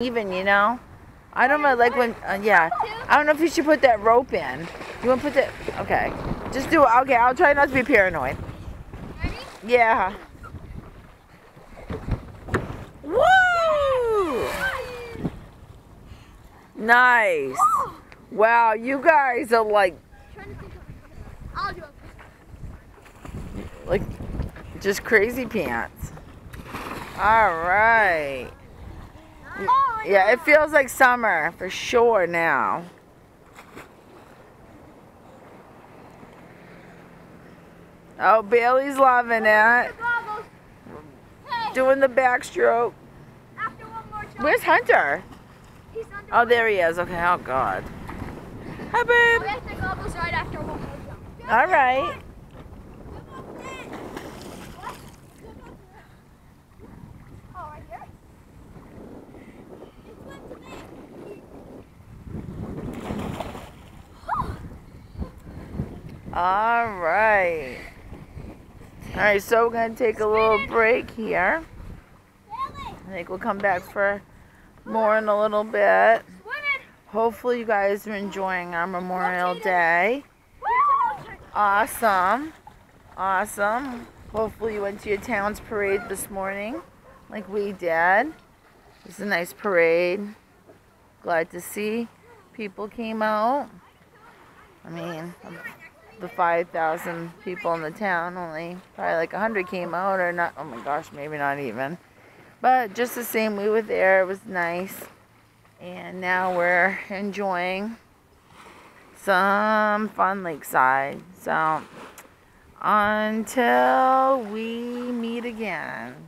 even, you know? I don't know, like when, uh, yeah. I don't know if you should put that rope in. You want to put that, okay. Just do it. Okay, I'll try not to be paranoid. Ready? Yeah. Woo! Nice. Wow, you guys are like, Trying to think of I'll do it. like, just crazy pants. All right. Oh, Yeah, it feels like summer for sure now. Oh, Bailey's loving it. Doing the backstroke. after one more time. Where's Hunter? He's Oh, there he is. Okay, oh God. Hi, Oh, babe. we have the goggles right after one more jump. All right. Oh, right here? All right. All right, so we're going to take a little break here. I think we'll come back for more in a little bit. Hopefully, you guys are enjoying our Memorial Day. Awesome. Awesome. Hopefully, you went to your town's parade this morning like we did. It's a nice parade. Glad to see people came out. I mean, the 5,000 people in the town, only probably like 100 came out, or not. Oh my gosh, maybe not even. But just the same, we were there. It was nice. And now we're enjoying some fun lakeside. So until we meet again.